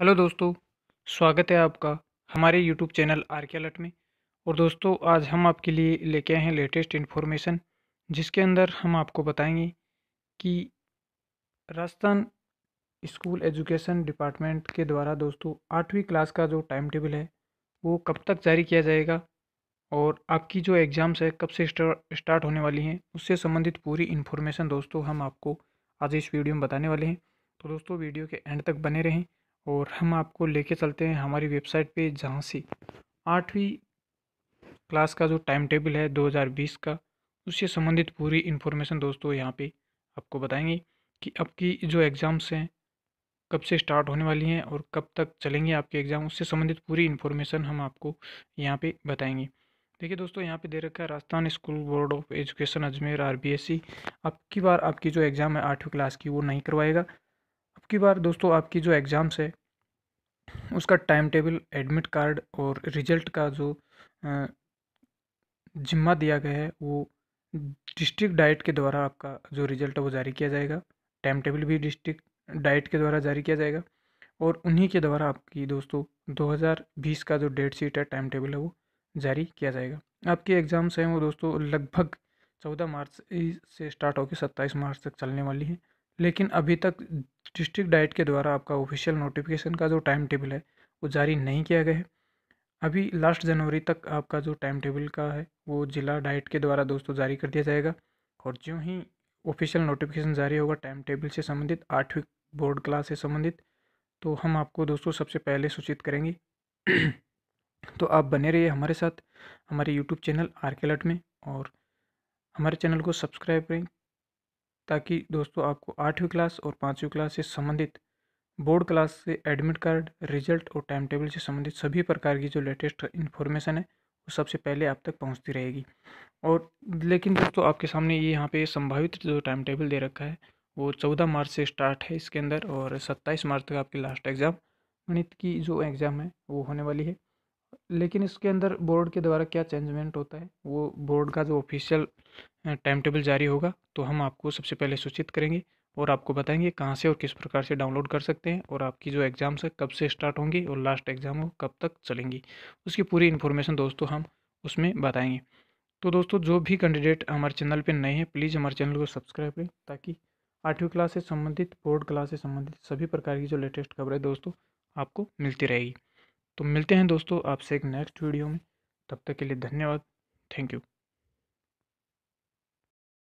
Hello दोस्तों, स्वागत है आपका हमारे YouTube channel R K alert में। और दोस्तों, आज हम आपके लिए लेके आए हैं लेटेस्ट इन्फॉर्मेशन, जिसके अंदर हम आपको बताएँगे कि राजस्थान स्कूल एजुकेशन डिपार्टमेंट के द्वारा दोस्तों, आठवीं क्लास का जो टाइम टेबल है, वो कब तक जारी किया जाएगा? और आपकी जो एग्ज़ाम्स है, कब से स्टार्ट होने वाली हैं? उससे संबंधित पूरी इन्फॉर्मेशन दोस्तों, हम आपको आज इस वीडियो में बताने वाले हैं। तो दोस्तों, वीडियो के एंड तक बने रहें। और हम आपको लेके चलते हैं हमारी वेबसाइट पे जहाँ से आठवीं क्लास का जो टाइम टेबल है 2020 का, उससे संबंधित पूरी इन्फॉर्मेशन दोस्तों यहाँ पे आपको बताएँगे कि आपकी जो एग्ज़ाम्स हैं, कब से स्टार्ट होने वाली हैं और कब तक चलेंगे आपके एग्ज़ाम, उससे संबंधित पूरी इन्फॉर्मेशन हम आपको यहाँ पे बताएँगे। देखिए दोस्तों यहाँ पे दे रखा है Rajasthan school board of education, Ajmer, R B S C अब की बार आपकी जो एग्ज़ाम है आठवीं क्लास की वो नहीं करवाएगा। अब की बार दोस्तों आपकी जो एग्ज़ाम्स है उसका टाइम टेबल एडमिट कार्ड और रिज़ल्ट का जो जिम्मा दिया गया है, वो डिस्ट्रिक्ट डाइट के द्वारा आपका जो रिज़ल्ट है वो जारी किया जाएगा। टाइम टेबल भी डिस्ट्रिक्ट डाइट के द्वारा जारी किया जाएगा और उन्हीं के द्वारा आपकी दोस्तों 2020 का जो डेट शीट है टाइम टेबल है, वो जारी किया जाएगा। आपके एग्ज़ाम्स हैं वो दोस्तों, लगभग 14 मार्च से स्टार्ट होकर 27 मार्च तक चलने वाली हैं। लेकिन अभी तक डिस्ट्रिक्ट डाइट के द्वारा आपका ऑफिशियल नोटिफिकेशन का जो टाइम टेबल है, वो जारी नहीं किया गया है। अभी लास्ट जनवरी तक आपका जो टाइम टेबल का है, वो जिला डाइट के द्वारा दोस्तों जारी कर दिया जाएगा। और ज्यों ही ऑफिशियल नोटिफिकेशन जारी होगा, टाइम टेबल से संबंधित, आठवीं बोर्ड क्लास से संबंधित तो हम आपको दोस्तों सबसे पहले सूचित करेंगे। तो आप बने रहिए हमारे साथ, हमारे यूट्यूब चैनल आर में, और हमारे चैनल को सब्सक्राइब करें ताकि दोस्तों आपको आठवीं क्लास और पाँचवीं क्लास से संबंधित बोर्ड क्लास से एडमिट कार्ड, रिज़ल्ट और टाइम टेबल से संबंधित सभी प्रकार की जो लेटेस्ट इन्फॉर्मेशन है, वो सबसे पहले आप तक पहुँचती रहेगी। और लेकिन दोस्तों आपके सामने ये यहाँ पे संभावित जो टाइम टेबल दे रखा है, वो चौदह मार्च से स्टार्ट है इसके अंदर और सत्ताईस मार्च तक आपकी लास्ट एग्ज़ाम, गणित की जो एग्ज़ाम है, वो होने वाली है। लेकिन इसके अंदर बोर्ड के द्वारा क्या चेंजमेंट होता है? वो बोर्ड का जो ऑफिशियल टाइम टेबल जारी होगा तो हम आपको सबसे पहले सूचित करेंगे और आपको बताएँगे कहाँ से और किस प्रकार से डाउनलोड कर सकते हैं और आपकी जो एग्ज़ाम्स है, कब से स्टार्ट होंगी और लास्ट एग्ज़ाम हो, कब तक चलेंगी। उसकी पूरी इन्फॉर्मेशन दोस्तों हम उसमें बताएँगे। तो दोस्तों, जो भी कैंडिडेट हमारे चैनल पर नए हैं प्लीज़ हमारे चैनल को सब्सक्राइब करें ताकि आठवीं क्लास से संबंधित बोर्ड क्लास से संबंधित सभी प्रकार की जो लेटेस्ट खबरें दोस्तों, आपको मिलती रहेगी। तो मिलते हैं दोस्तों आपसे एक नेक्स्ट वीडियो में। तब तक के लिए धन्यवाद। Thank you